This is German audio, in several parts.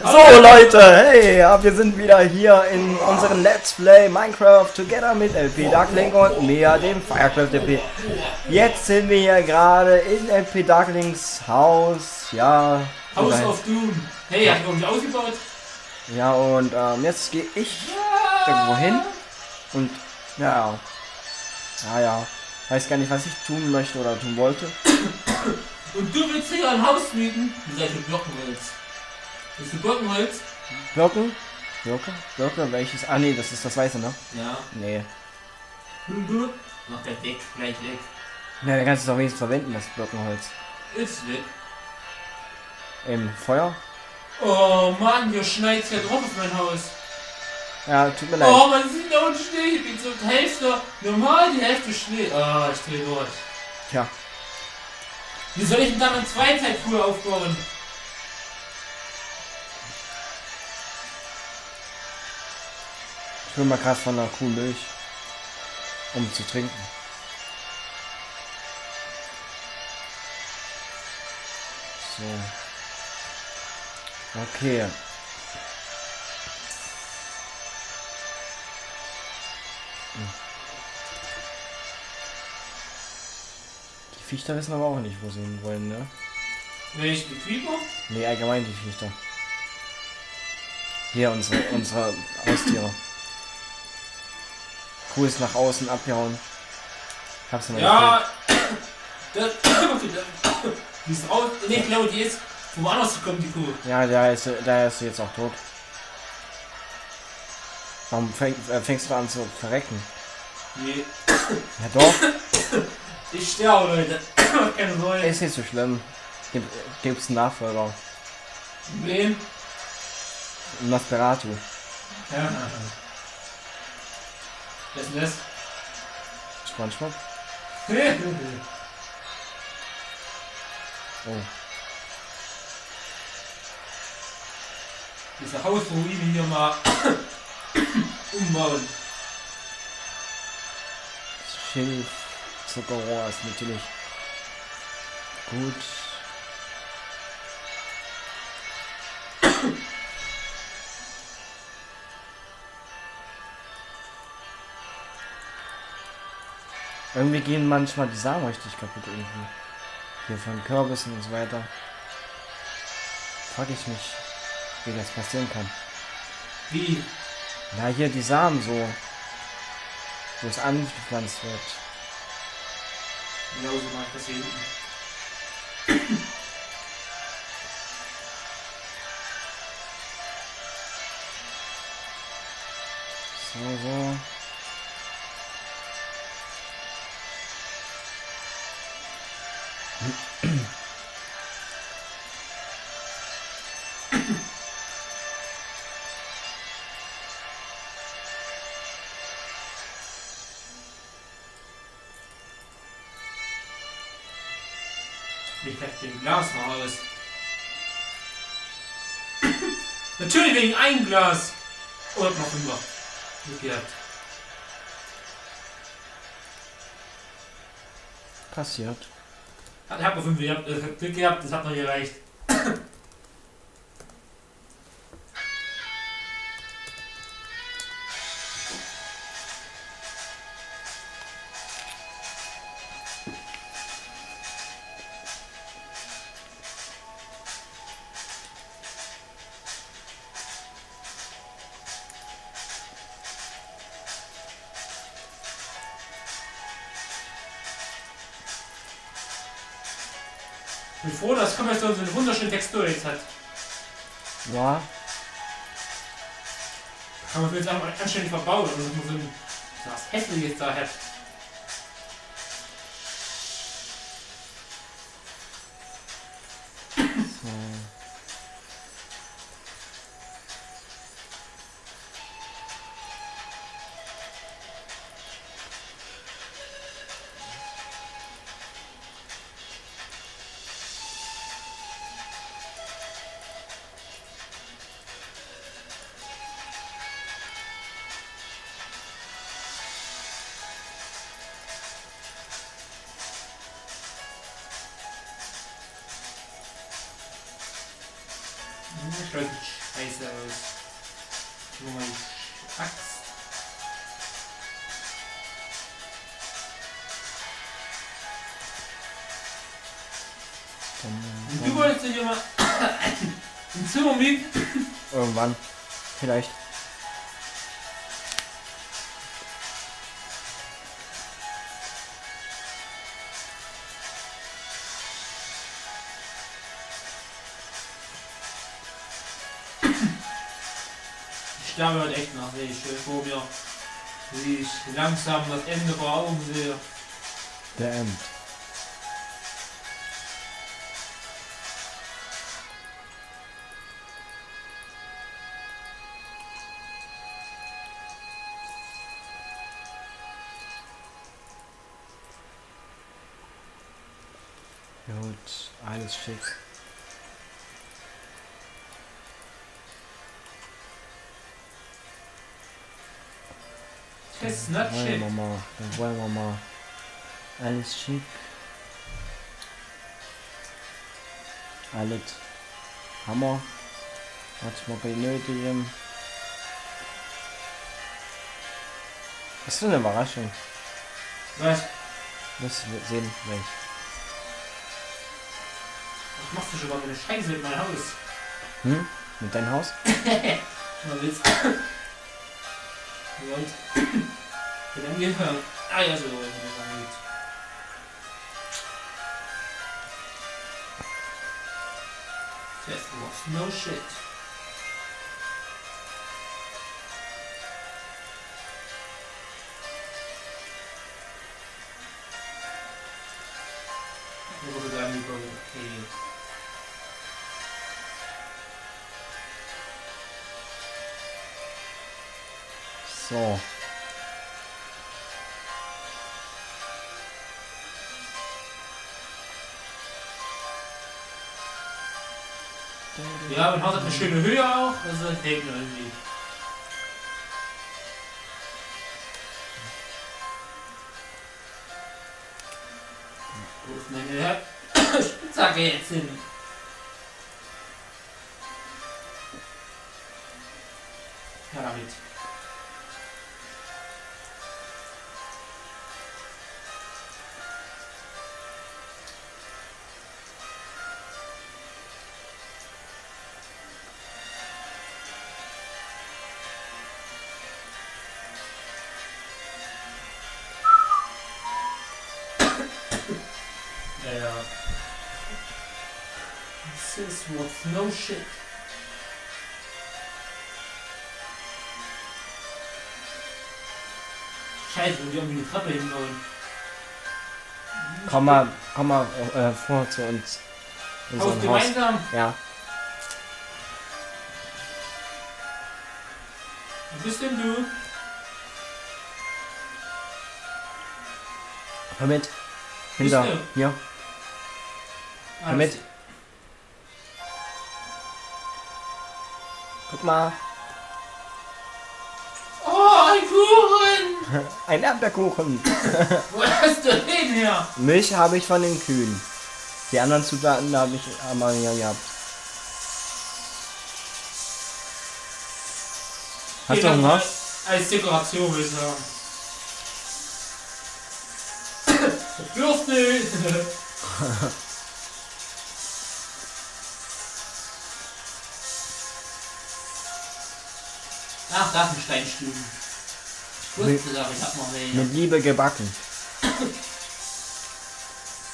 So Leute, hey, ja, wir sind wieder hier in unserem Let's Play Minecraft Together mit LP Darkling und mir, dem Firecraft LP. Jetzt sind wir hier gerade in LP Darklings Haus, ja. House of Doom. Hey, hat irgendwie ausgebaut? Ja, und ähm, jetzt gehe ich irgendwo hin und ja, ja, ja, weiß gar nicht, was ich tun möchte oder tun wollte. Und du willst hier ein Haus mieten? Wie seid ihr Birkenholz? Bist du Birkenholz? Birken? Birke? Birke, welches? Ah nee, das ist das Weiße, ne? Ja. Nee. Mach der weg, gleich weg. Ja, dann kannst du es auch wenigstens verwenden, das Birkenholz. Ist weg. Im Feuer? Oh Mann, hier schneit's ja drauf auf mein Haus. Ja, tut mir leid. Oh, man sieht da unten Schnee. Ich bin so die Hälfte, normal die Hälfte Schnee. Ah, ich dreh durch. Tja. Wie soll ich denn dann eine Zweizeitfuhr aufbauen? Ich will mal gerade von der Kuh Milch, um zu trinken. So. Okay. Die Viechter wissen aber auch nicht, wo sie hin wollen, ne? Welche die Creeper? Nee, allgemein die Viechter. Hier unsere, unsere Haustiere. Kuh ist nach außen abgehauen. Hab's noch Ja. Das, die ist raus. Ne, ich glaube, die ist woanders gekommen, die Kuh. Ja, der ist, der ist jetzt auch tot. Warum fäng, äh, fängst du an zu verrecken? Nee. Ja doch, Ich sterbe, Leute. Keine Sorge. ist nicht so schlimm. Gib, gibt's einen Nachfolger. Wen? Nosferatu. Ja. Was ist denn das? Spongebob? Oh. Diese Hausruine hier mal umbauen. Schilf, Zuckerrohr ist natürlich gut. Irgendwie gehen manchmal die Samen richtig kaputt irgendwie. Hier von Kürbissen und so weiter. Frag ich mich, wie das passieren kann. Wie? Na, hier die Samen so. Wo es angepflanzt wird. Genauso mache ich das hier hinten. So, so. Ich gleich den Glas noch aus. Natürlich wegen ein Glas. Hab noch fünfer. Glück. Passiert. Hat- hab noch fünf gehabt. äh, Glück gehabt, das hat noch gereicht. Textur jetzt hat. Ja, Kann man jetzt einfach anständig verbauen, dass man so ein was Hässliches da hat. Stolz scheiße aus. Nur mein Axt. Und du wolltest dich immer im Zimmer mieten? Irgendwann. Vielleicht. Ich sterbe heute echt nach, sehe ich vor mir. Wie ich langsam das Ende vor Augen sehe. Der End. Gut, alles schick. Test not Wollen shit. wir mal, dann wollen wir mal. Alles schick. Alles Hammer. Was wir benötigen. Was für eine Überraschung. Was? Das wir sehen gleich. Was machst du schon mal mit der Scheiße mit meinem Haus? Hm? Mit deinem Haus? Mal Witz. Und wie lange gehört? Ah ja, so wie lange geht. Test was no shit. So. Ja, Haus hat eine schöne Höhe auch, also hängt irgendwie. Wo ist meine Spitzhacke jetzt hin? No shit. Scheiße, die irgendwie die Treppe hin wollen. Komm mal, komm mal äh, vor zu uns. Haus Unserem Haus. gemeinsam. Ja. Wo bist denn du? Hör mit. Hinter. Ah, Hör mit. Guck mal. Oh, ein Kuchen! Ein Erdbeerkuchen. Wo hast du den her? Milch habe ich von den Kühen. Die anderen Zutaten habe ich einmal ja gehabt. Hast du Hunger? mal Als Dekoration würde ich sagen. Bürstel! Ach, da ist ein Steinstuhl. Ich wusste doch, ich hab noch welche. Mit Liebe gebacken.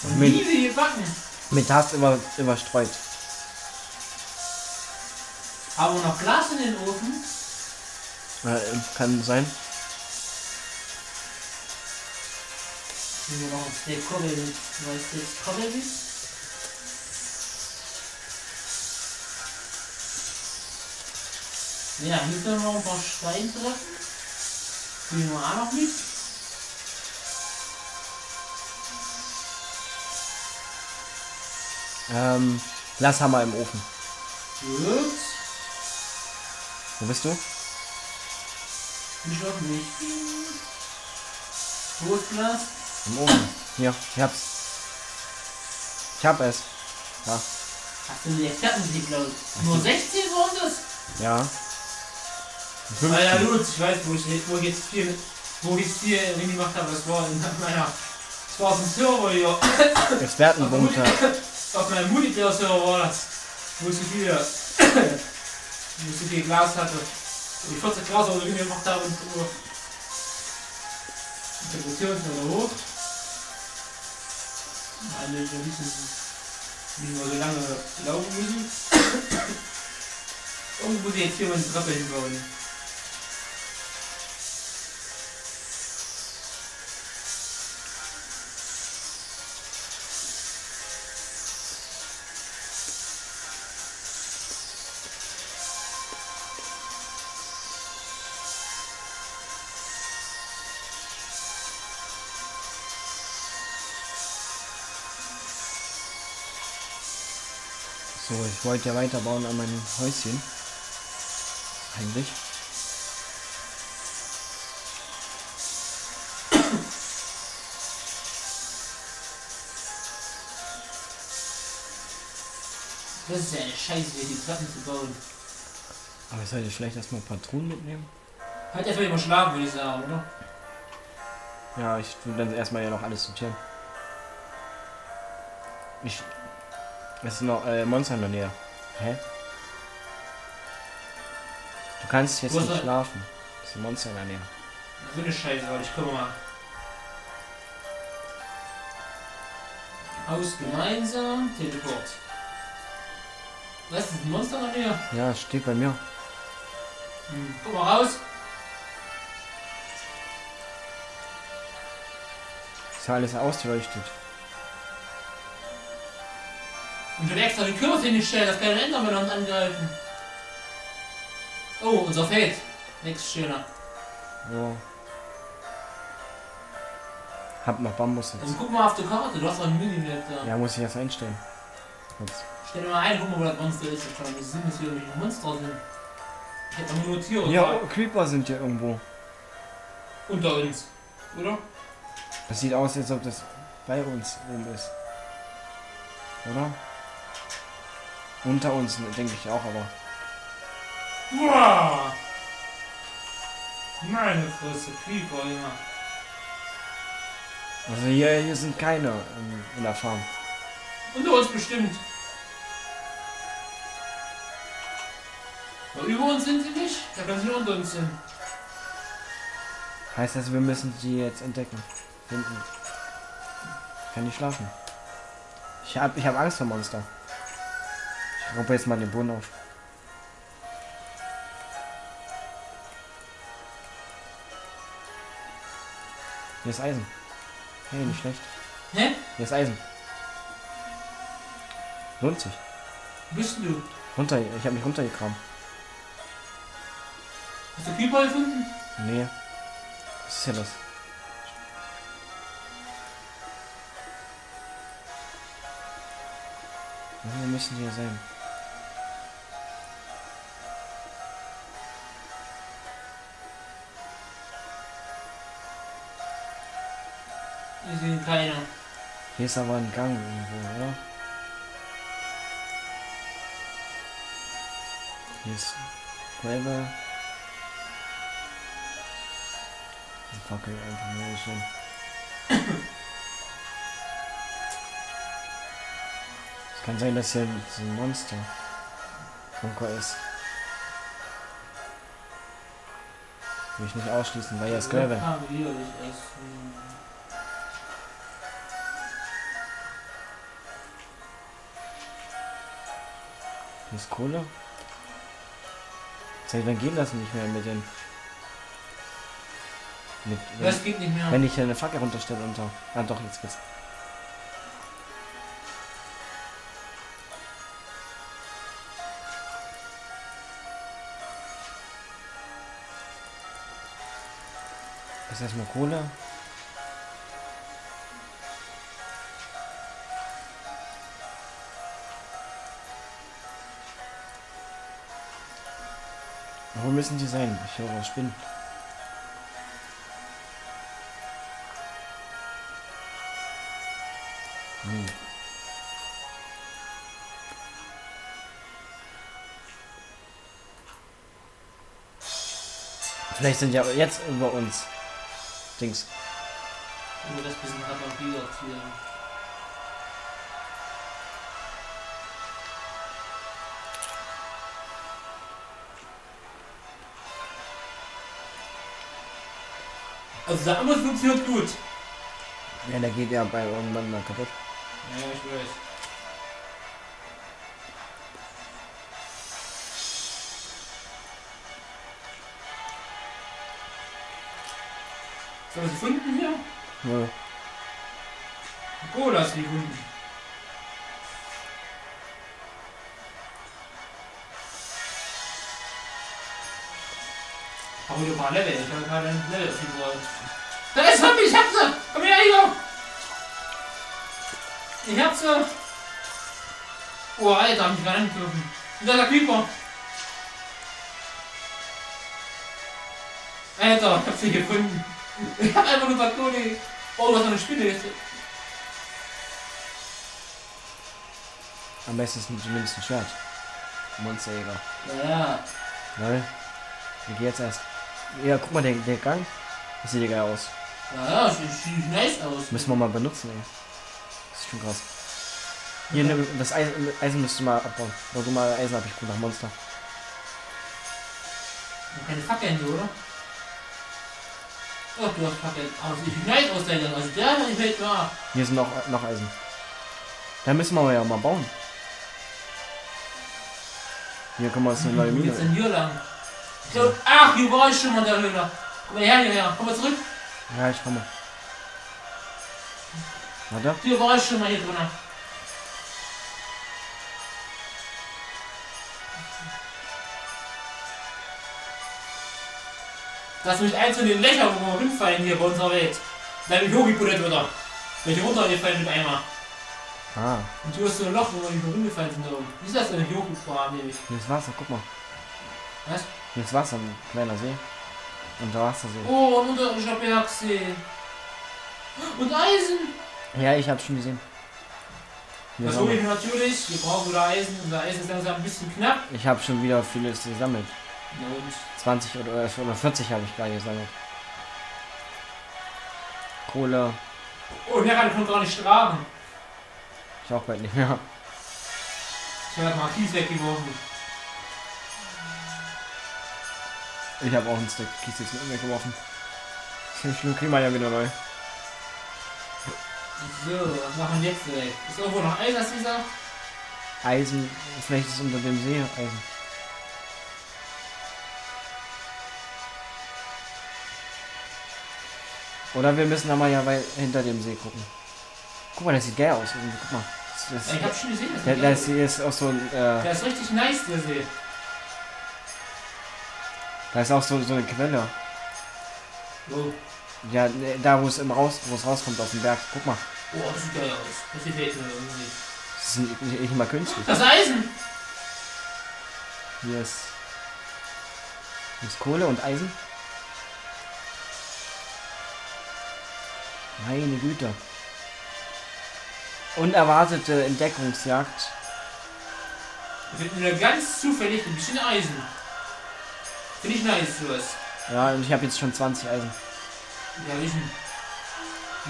Und mit- Liebe gebacken. Mit Hass über, überstreut. Haben wir noch Glas in den Ofen? Äh, kann sein. Wir noch ein Steak Kobbel mit. Weißt du jetzt Kobbel Ja, hier sind noch ein paar Steintreffen. Die nehmen wir auch noch mit. Ähm, Glashammer im Ofen. Gut. Wo bist du? Ich noch nicht. Wo ist Glas? Im Ofen. Hier, ich hab's. Ich hab es. Ja. Hast du die Expertenmusik, glaube ich. Nur 16 waren Ja. Ah ja, gut, ich weiß, wo ich, wo ich jetzt viel, wo ich jetzt viel gemacht habe, das war in meiner, Server hier, Expertenbunker. auf meinem Multiplayer-Server war das, wo ich so viel, wo ich so viel Glas hatte, wo ich 40 Glas oder Ring gemacht habe und so. Interpretation ist wieder hoch. Alle, wir wissen, wie wir so lange laufen müssen. Irgendwo muss ich jetzt hier mal eine Treppe hinbauen. So, ich wollte ja weiterbauen an meinem Häuschen. Eigentlich. Das ist ja eine Scheiße, hier die Platten zu bauen. Aber ich sollte vielleicht erstmal Patronen mitnehmen. Halt einfach immer schlafen, würde ich sagen, oder? Ja, ich will dann erstmal ja noch alles sortieren. Ich. Es ist noch äh, Monster in der Nähe. Hä? Du kannst jetzt Wo nicht schlafen. Es ist ein Monster in der Nähe. So eine Scheiße, aber ich komme mal. Haus gemeinsam, Teleport. Was ist ein Monster an dir? Ja, es steht bei mir. Hm. Guck mal raus. Ist ja alles ausgeleuchtet. Und schon extra die Kürbis hingestellt, dass keine Endermänner uns angreifen. Oh, unser Feld. Nix schöner. Ja. Hab noch Bambus Also jetzt. guck mal auf die Karte, du hast doch ein Minimap da. Ja, muss ich erst einstellen. Jetzt. Stell dir mal ein, guck mal, wo das Monster ist. Ich kann nicht sehen, dass hier irgendwelche Monster sind. Ich hätte nur Tiere Ja, oh, Creeper sind hier irgendwo. unter uns. Oder? Das sieht aus, als ob das bei uns oben ist. Oder? Unter uns, denke ich auch, aber. Wow! Meine Fresse, Creeper, Junge. Also hier, hier sind keine in, in der Farm. Unter uns bestimmt. Aber über uns sind sie nicht. Da kann sie unter uns sind. Heißt das, wir müssen sie jetzt entdecken. Finden. Kann nicht schlafen. Ich hab, ich hab Angst vor Monster. Ich roppe jetzt mal den Boden auf. Hier ist Eisen. Hey, nicht schlecht. Hä? Hier ist Eisen. Lohnt sich. Wo bist du? Runter, ich habe mich runtergekramt. Hast du Creeper gefunden? Nee. Was ist ja das? Wo müssen hier sein? Wir sehen keiner. Hier ist aber ein Gang irgendwo, oder? Hier ist Gravel. Die Fackel einfach nur schon. Es kann sein, dass hier ein so ein Monster Bunker ist. Will ich nicht ausschließen, weil hier ist Gravel. Hier ist Kohle. Seit wann geht das nicht mehr mit den. Mit, wenn, Das geht nicht mehr. wenn ich hier eine Fackel runterstelle unter. Ah doch, jetzt geht's. Das ist erstmal Kohle. Wo müssen die sein? Ich höre Spinnen. Hm. Vielleicht sind ja jetzt über uns. Dings. Über das bisschen hat Also der andere funktioniert gut. Ja, der geht ja bei irgendwann mal kaputt. Ja, ich weiß. Hast du was gefunden hier? Ja. Cola hast du gefunden. Aber du paar Level, ich habe gerade ein Level die wollen. Da ist Zombie, ich hab sie! Komm her, Igor! Ich hab sie! Oh, Alter, hab mich gerade angegriffen. Und da ist der Creeper! Alter, ich hab sie gefunden. Ich hab einfach nur Balkone. Oh, was für eine Spinne ist. Am besten ist zumindest ein Schwert. Monsterjäger. Ja. Lol. Wie geht jetzt erst? Ja, guck mal, der, der Gang. Das sieht ja geil aus. Ja, ja, sieht, sieht nice aus. Müssen wir mal benutzen, ey. Das ist schon krass. Hier, nimm, das Eisen, Eisen müsst du mal abbauen. Bau du mal Eisen ab, ich guck nach Monster. Keine Fackeln hier, oder? Ach, du hast Fackeln. Aber es sieht nice aus, deiner. Also der Welt da. Hier sind noch, noch Eisen. Da müssen wir ja mal bauen. Hier kommen wir uns eine neue Mine. denn hier lang? So, ach, hier war ich schon mal der Höhler. Komm mal her, hierher. Komm mal zurück. Ja, ich komme. Warte. Hier war ich schon mal hier drin. Das ist nämlich eins von den Löchern, wo wir hinfallen hier bei unserer Welt. Ich hochgebuddelt wieder. Bin ich runtergefallen mit einmal. Ah, Und hier ist so ein Loch, wo wir nicht sind da oben. Wie ist das denn hochgefahren, nämlich? hier ist Wasser, guck mal. Was? Hier ist Wasser, ein kleiner See. Unterwassersee. Oh, ein unterirdischer Bergsee. Und Eisen. Ja, ich hab's schon gesehen. Hier Das auch ich natürlich. Wir brauchen wieder Eisen. Unser Eisen ist langsam ein bisschen knapp. ich habe schon wieder vieles gesammelt. Und? 20 oder, äh, oder 40 habe ich gerade gesammelt. Kohle, Oh, der kann gar nicht tragen. ich auch bald nicht mehr. Ich habe mal Kies weggeworfen. Ich habe auch einen Stick. Kies jetzt nicht weggeworfen. Ich krieg mal ja wieder neu. So, was machen wir jetzt direkt? Ist irgendwo noch Eis, hast du gesagt? Eisen, vielleicht ist unter dem See Eisen. Oder wir müssen aber ja wei- hinter dem See gucken. Guck mal, das sieht geil aus. Guck mal. Das, Ja, ich das, hab schon gesehen, das der, See ist auch so ein, äh, Der ist richtig nice, der See. Da ist auch so, so eine Quelle. Oh, Ja, ne, da wo es im raus, wo es rauskommt auf dem Berg. Guck mal. oh das sieht geil aus. Das mir irgendwie. Das ist nicht, nicht, nicht mal künstlich. Das Eisen! Hier ist, hier ist Kohle und Eisen. Meine Güte. Unerwartete Entdeckungsjagd. Wir finden wieder ganz zufällig ein bisschen Eisen. Finde ich nice, sowas. Ja, und ich habe jetzt schon 20 Eisen. Ja, wissen.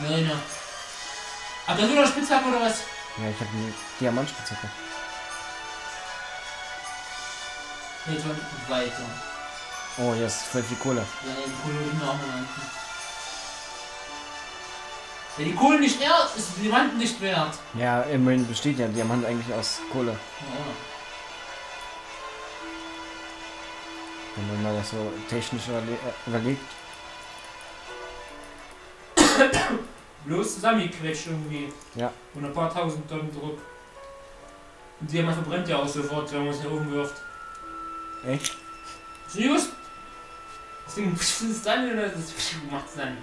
Nein, Ach, das ist wieder Spitzhacke oder was? Ja, ich habe eine Diamantspitzhacke. Nee, jetzt mal weiter. Oh, hier ist voll viel Kohle. Ja, nee, die Kohle will ich mir auch mal angucken. Wenn die Kohle nicht wert ist, die Diamanten nicht wert. Ja, immerhin besteht ja Diamant eigentlich aus Kohle. Ja. Wenn man das so technisch äh, überlegt. Bloß zusammengequetscht irgendwie. Ja. Und ein paar tausend Tonnen Druck. Und Diamant verbrennt ja auch sofort, wenn man es den Ofen wirft. Echt? Gewusst? Das Ding ist dann oder das macht's dann.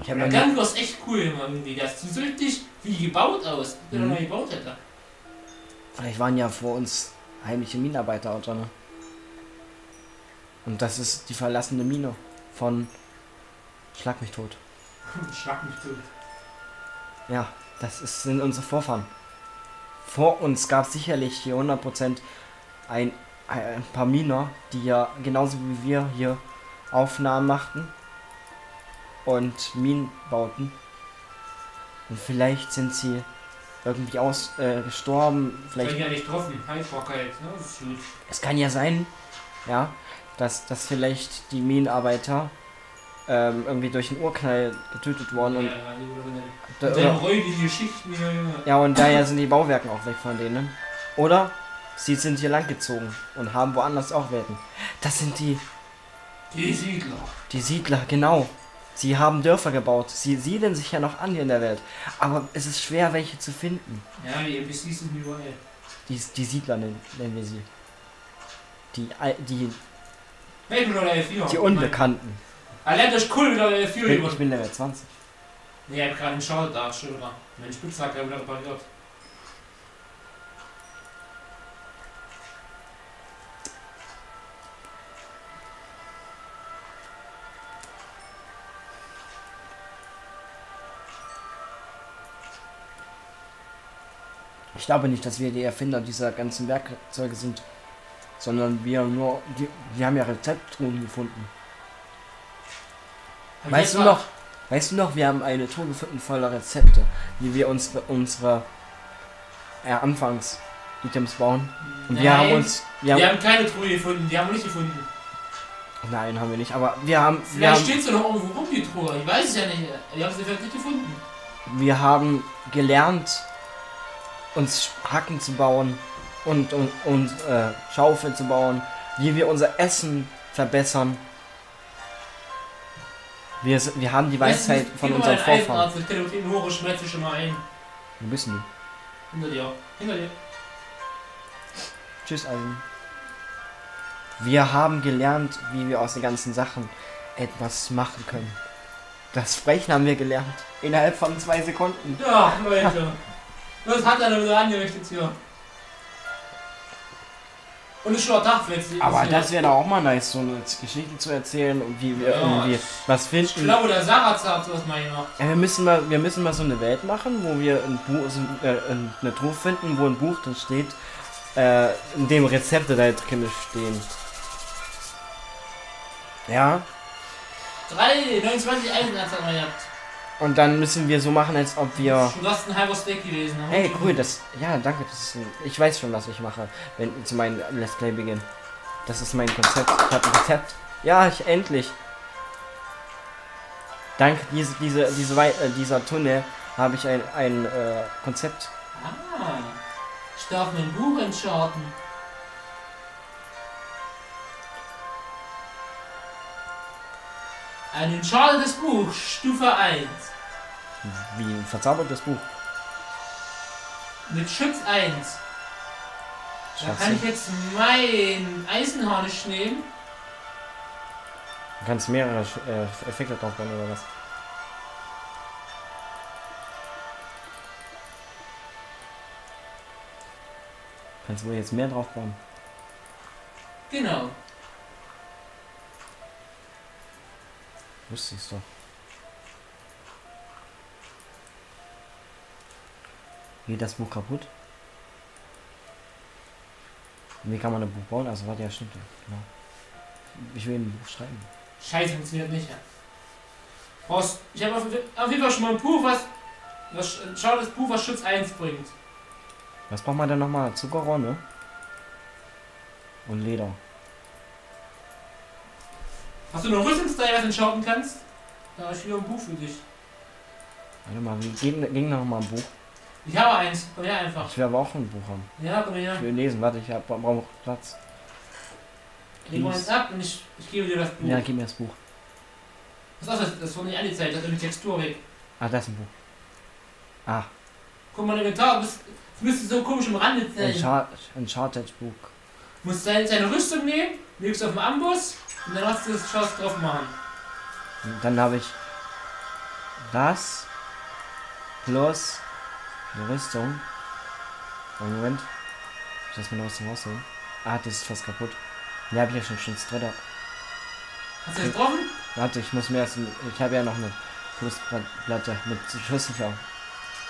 Ich habe Der Gang ist echt cool irgendwie. Das sieht so richtig wie gebaut aus. Der Mhm. neu gebaut hätte. Vielleicht waren ja vor uns heimliche Minenarbeiter drin. Und das ist die verlassene Mine von Schlag mich tot. Schlag mich tot. Ja, das ist, sind unsere Vorfahren. Vor uns gab es sicherlich hier 100% ein ein paar Miner, die ja genauso wie wir hier Aufnahmen machten und Minen bauten. Und vielleicht sind sie irgendwie aus äh, gestorben. Vielleicht Vielleicht ja nicht getroffen. Haltbarkeit, ne? Das ist gut. es kann ja sein, ja, dass, dass vielleicht die Minenarbeiter ähm, irgendwie durch einen Urknall getötet worden Ja, und ja, die- Deine oder, räudigen Geschichten hier, Junge. ja und daher sind die Bauwerke auch weg von denen. Oder sie sind hier langgezogen und haben woanders auch Welten. Das sind die Die Siedler. Die Siedler, genau. Sie haben Dörfer gebaut. Sie siedeln sich ja noch an hier in der Welt. Aber es ist schwer, welche zu finden. Ja, die NPCs sind überall. Die, die Siedler nennen, nennen wir sie. Die, die, Hey, du oder L4. die Unbekannten. Allein das ist cool wieder L4 Ich bin, über. ich bin Level 20. Nee, ich hab gerade einen Schau da, Schilder. Mein Spitzhacke wieder repariert. Ich glaube nicht, dass wir die Erfinder dieser ganzen Werkzeuge sind. Sondern wir nur. Die, wir haben ja Rezepttruhen gefunden. Ich Weißt du noch? Weißt du noch, wir haben eine Truhe gefunden voller Rezepte, wie wir unsere, unsere äh, Anfangs-Items bauen. Und wir Nein, haben uns. Wir Wir haben, haben keine Truhe gefunden, die haben wir nicht gefunden. nein, haben wir nicht. Aber wir haben. Wir Vielleicht haben, steht sie noch irgendwo rum, die Truhe. Ich weiß es ja nicht. Die haben sie vielleicht nicht gefunden. wir haben gelernt, uns Hacken zu bauen und, und, und äh, Schaufeln zu bauen, wie wir unser Essen verbessern. Wir, wir haben die Weisheit von unseren Vorfahren. Eisenarzt, Ich telefoniere hoch, ich schmelze schon mal ein. Wo bist du? Hinter dir. Hinter dir. Tschüss, Alvin. Wir haben gelernt, wie wir aus den ganzen Sachen etwas machen können. Das Sprechen haben wir gelernt. Innerhalb von zwei Sekunden. Ja, Leute. Das hat er wieder angerichtet hier. Und ist schon Tag jetzt. Aber das wäre doch auch mal nice, so eine Geschichte zu erzählen und wie wir Ja. irgendwie was Ich finden. glaube, der Saraz hat sowas mal gemacht. Ja, wir, müssen mal, wir müssen mal so eine Welt machen, wo wir ein Buch, so, äh, eine Truhe finden, wo ein Buch drin steht, äh, in dem Rezepte da drin stehen. Ja, 3, 29 Eisenarzt hat man gehabt. Und dann müssen wir so machen, als ob wir. Du hast ein halber Steak gelesen. ne? Hey, cool, das. Ja, danke. Das ist ein, ich weiß schon, was ich mache, wenn zu meinem Let's Play beginnt. Das ist mein Konzept. Ich habe ein Rezept. Ja, ich endlich. Dank diese, diese, diese, äh, dieser Tunnel habe ich ein, ein äh, Konzept. Ah, ich darf mein Buch entscharten. Ein entschartetes Buch, Stufe 1. Wie ein verzaubertes Buch. Mit Schutz 1. Da kann ich jetzt mein Eisenharnisch nehmen. Du kannst mehrere äh, Effekte drauf bauen oder was? Kannst du jetzt mehr drauf bauen? Genau. Wusste ich's doch. Geht das Buch kaputt? Wie kann man ein Buch bauen? Also warte, ja stimmt ja. Genau. Ich will ein Buch schreiben. Scheiße, funktioniert nicht. Ja. Brauchst, ich habe auf, auf jeden Fall schon mal ein Buch, was. was schau das Buch, was Schutz 1 bringt. Was braucht man denn nochmal? Zuckerrohr, ne? Und Leder. Hast du noch Rüstungsteil, was du entscharten kannst? Da ich wieder ein Buch für dich. Warte mal, wie ging, ging noch mal ein Buch? Ich habe eins. Komm her einfach. Ich will aber auch ein Buch haben. Ja, komm her. Ich will lesen. Warte, ich brauche Platz. Leg mal eins ab und ich, ich gebe dir das Buch. Ja, gib mir das Buch. Was ist das? Das wurde nicht angezeigt, das hat die Textur weg. Ah, das ist ein Buch. Ah, Guck mal, Inventar, das, das müsste so komisch im Rande sein. Unchar Uncharted Buch. Du musst seine, seine Rüstung nehmen, legst auf den Amboss und dann hast du das Chance drauf machen. Und Dann habe ich das plus die Rüstung. Einen Moment. Ich lass mir noch was rausholen. Ah, das ist fast kaputt. Ne, habe ich ja schon schon das dritte. Hast du das getroffen? Warte, ich muss mir erst. Ich habe ja noch eine Plusplatte mit Schusssicher.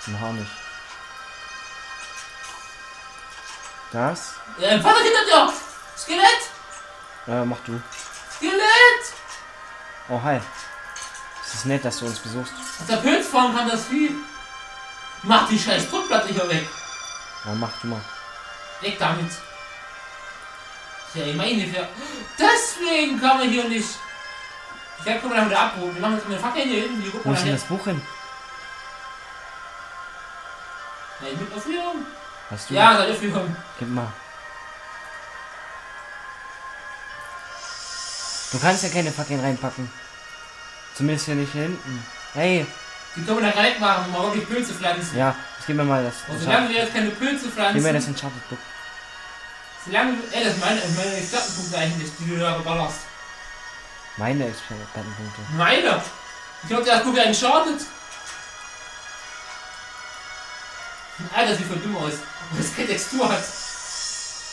Ein Harnisch. Das. Ja, Vater hinter dir! Skelett! Äh, mach du. Skelett! Oh, hi. Es ist nett, dass du uns besuchst. Aus der Pilzform kann das viel. Mach die scheiß Druckplatte hier weg. Ja, mach du mal. Weg damit. Ja, ich meine, deswegen kann man hier nicht. Ich kann man wieder abholen. Wir machen jetzt eine Fackel hier hinten. Die gucken Wo ist denn das Buch hin? Nein, mit Aufführung. Hast du? Ja, seid Aufführung. Gib mal. Du kannst ja keine Fackeln reinpacken. Zumindest hier nicht hier hinten. Hey, Die können wir da rein machen, um mal wirklich Pilze pflanzen. ja, jetzt gib mir mal das. Und solange wir jetzt keine Pilze Gib mir das pflanzen, Uncharted Book. solange du, ey, das sind meine, meine Expertenpunkte eigentlich, die du da geballerst. Meine Expertenpunkte. Meine! Ich glaube, das Buch ja. Alter, sieht voll dumm aus. Und das keine Textur hat.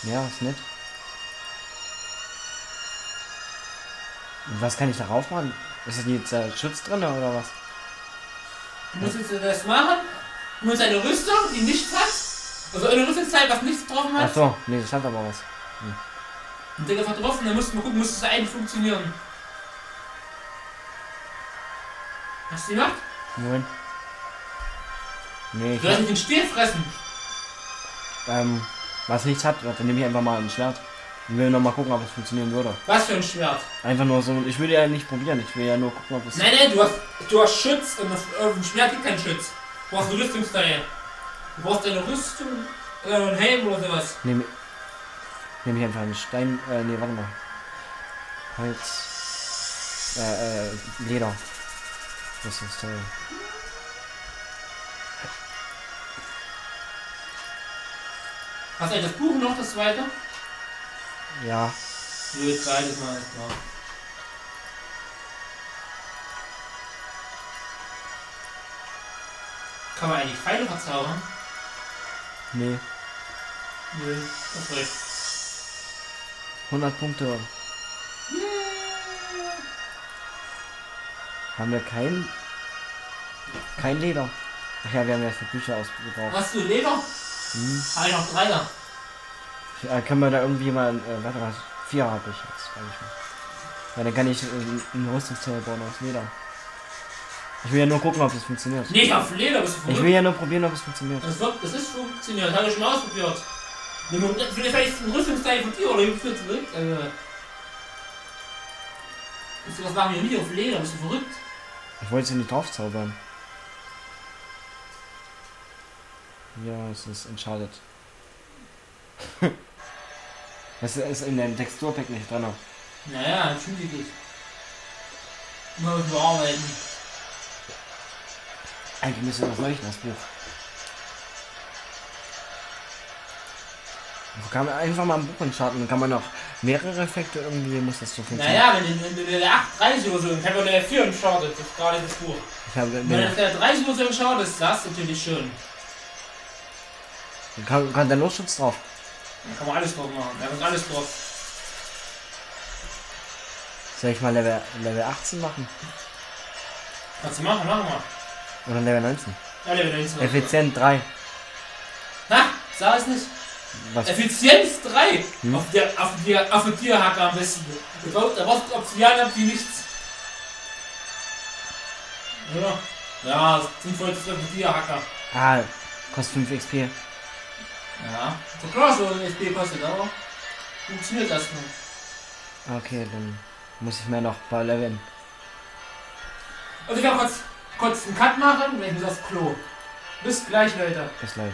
Ja, ist nett. Was kann ich darauf machen? Ist das jetzt äh, Schutz drin oder was? Du musst jetzt das machen. Du musst eine Rüstung, die nichts hat. Also eine Rüstungsteil, was nichts drauf Ach hat. so, nee, das hat aber was. Und der einfach drauf und dann musst du mal gucken, muss es eigentlich funktionieren. Hast du gemacht? Moment. Nee, ich Du hast nicht den Stiel fressen. ähm, was nichts hat, dann nehme ich einfach mal ein Schwert. Und will noch mal gucken, ob es funktionieren würde. Was für ein Schwert? Einfach nur so, ich will ja nicht probieren, ich will ja nur gucken, ob es. Nein, nein, du hast, du hast Schutz und auf, dem Schwert gibt keinen Schutz. Du brauchst eine Rüstungsteil. Du brauchst eine Rüstung oder einen Helm oder sowas. Nehme nehme ich einfach einen Stein, äh, nee, warte mal. Holz. Äh, äh, Leder. Das ist toll. Hast du das Buch noch, das zweite? Ja. Gut, beides mal ist klar. Kann man eigentlich Pfeile verzaubern? Nee. Nö, das ist recht. 100 Punkte. Haben wir kein. Kein Leder. Ach ja, wir haben ja für Bücher ausgebraucht. Hast du Leder? Hm. Habe ich noch Dreier. Ja, können wir da irgendwie mal. Äh, warte mal. Vier habe ich jetzt, sag ich mal. Ja, dann kann ich äh, ein Rüstungsteil bauen aus Leder. Ich will ja nur gucken, ob es funktioniert. Nicht auf Leder, bist du Ich will verrückt? ja nur probieren, ob es funktioniert. Das, wird, das ist funktioniert, habe ich schon ausprobiert. Vielleicht ein Rüstungsteil von dir oder gibst du zurück? Äh, Wisst ihr, was machen wir nicht auf Leder? Bist du verrückt? Ich wollte sie nicht drauf zaubern. Ja, es ist entscheidet. Das ist in dem Texturpack nicht drin. Naja, entschuldige dich. Mal bearbeiten. Eigentlich müsste das leuchten, das Buch. Also kann man einfach mal ein Buch entstarten, dann kann man noch mehrere Effekte irgendwie, muss das so funktionieren. Naja, wenn, wenn der 830 oder so, dann kann man der 4 entschartet, das ist gerade das Buch. Ich habe, Wenn nee, der 30 oder so entschartet ist, das natürlich schön. kann, kann der Losschutz drauf. Dann kann man alles drauf machen, da kommt alles drauf. Soll ich mal Level, Level 18 machen? Kannst du machen, machen wir. Oder Level 19? Ja, der wird nicht Effizient 3. Na, sag es nicht. Was? Effizienz 3. Hm? Auf der, auf der, auf der Tierhacker am besten. Da da du Obsidian wie nichts. Ja. Ja, das sinnvollste für den Tierhacker. Ah, kostet 5 XP. Ja. So klar, so ein SP kostet, aber funktioniert das nur. Okay, dann muss ich mir noch ein paar leveln. Also ich kann kurz, kurz einen Cut machen, wenn du sagst Klo. Bis gleich, Leute. Bis gleich.